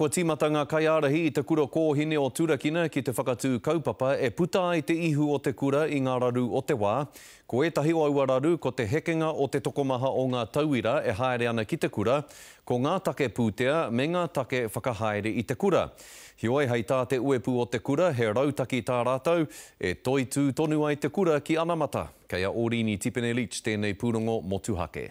Kua tīmata ngā kaiārahi i te kura kōhine o Turakina ki te whakatū kaupapa e puta ai te ihu o te kura i ngā raru o te wā. Ko ētahi o aua raru ko te hekenga o te tokomaha o ngā tauira e haere ana ki te kura, ko ngā take pūtea me ngā take whakahaere i te kura. Heoi hei tā te uepū o te kura he rautaki tā rātou e toitū tonu ai te kura ki anamata. Kei a Orīni Tipene Leach tēnei pūrongo motuhake.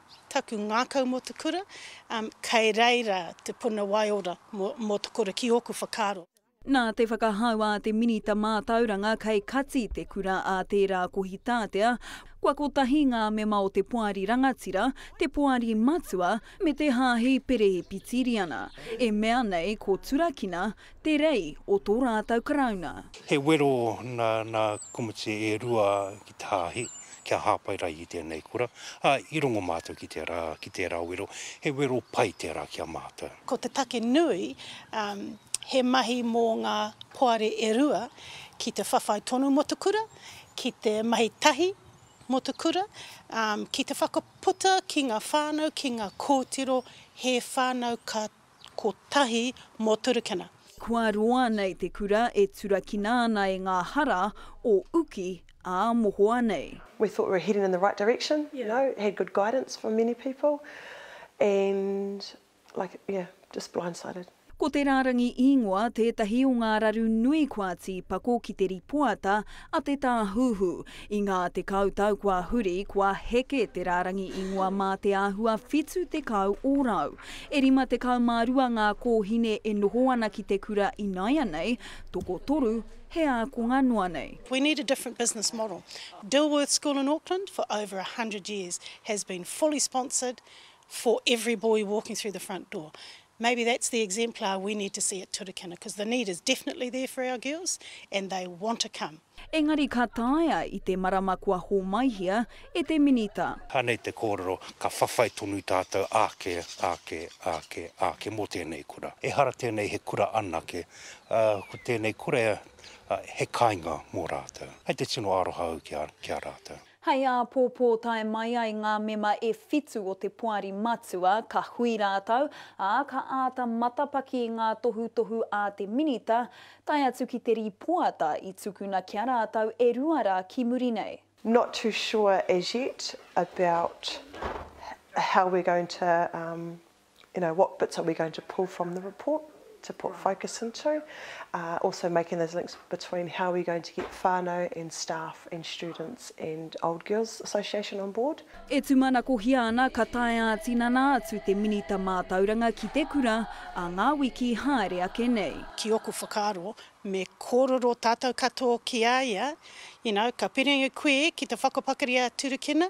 Taku ngākau mō te kura, kei reira te puna waiora mō te kura ki ōku whakaaro. Nā te whakahau a te Minita Mātauranga kei kati te kura a tērā Kohitātea, kua kotahi ngā mema o te Poari Rangatira, te Poari Matua me te Hāhi Perehipitiriana, e mea nei ko Turakina te rei o tō rātou Karauna. He wero nā ngā komiti e rua ki te Hāhi, kia hāpai rahi i tēnei kura, ā, i rongo mātou ki tērā, ki tērā wero, he wero pai tērā ki a mātou. Ko te take nui, he mahi mō ngā poari e rua ki te whawhai tonu mō te kura, ki te mahi tahi mō te kura, ki te whakaputa ki ngā whānau, ki ngā kōtiro, he whānau ka kotahi mō Turukana. Kua roa nei te kura e turakina ana e ngā hara o uki ā mohoa nei. We thought we were heading in the right direction, you know, had good guidance from many people and like, yeah, just blindsided. Ko te rārangi īngoa tētahi o ngā raru nui kua tīpako ki te ripoata a Te Tāhuhu. I ngā tekau tau kua huri, kua heke te rārangi īngoa mā te āhua 70 ōrau. E rima te kau mārua ngā kōhine e noho ana ki te kura i naia nei, toko toru he ākonga noa nei. We need a different business model. Dilworth School in Auckland for over 100 years has been fully sponsored for every boy walking through the front door maybe that's the exemplar we need to see at Turukana because the need is definitely there for our girls and they want to come. Engari ka taea i te marama kua hōmaihia e te Minita. Anei te kōrero, ka whawhai tonu tātou āke, āke, āke, āke mō tēnei kura. Ehara tēnei he kura anake, ā, ko tēnei kura he kāinga mō rātou. Hei te tino aroha au ki a, ki a rātou. Hei āpōpō tae mai ai ngā mema e whitu o te Poari Matua, ka hui rātou, ā, ka āta matapaki i ngā tohutohu a te Minita, tae atu ki te rīpoata i tukuna ki a rātou e rua rā ki muri nei. Not too sure as yet about how we're going to you know, what bits are we going to pull from the report to put right. focus into. Uh, also making those links between how are we going to get whānau and staff and students and Old Girls Association on board. E tūmanakohia ana ka tae ā-tinana atu te Minita Mātauranga ki te kura ā ngā wiki haere ake nei. Ki oku whakaaro, me kōrero tātou katoa ki a ia, you know, ka piri koe ki te whakapakari a Turukina,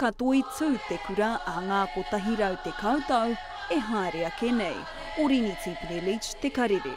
Ka toitū te kura ā ngā 110 tau e haere ake nei. O Rini Tipene Leach te karere.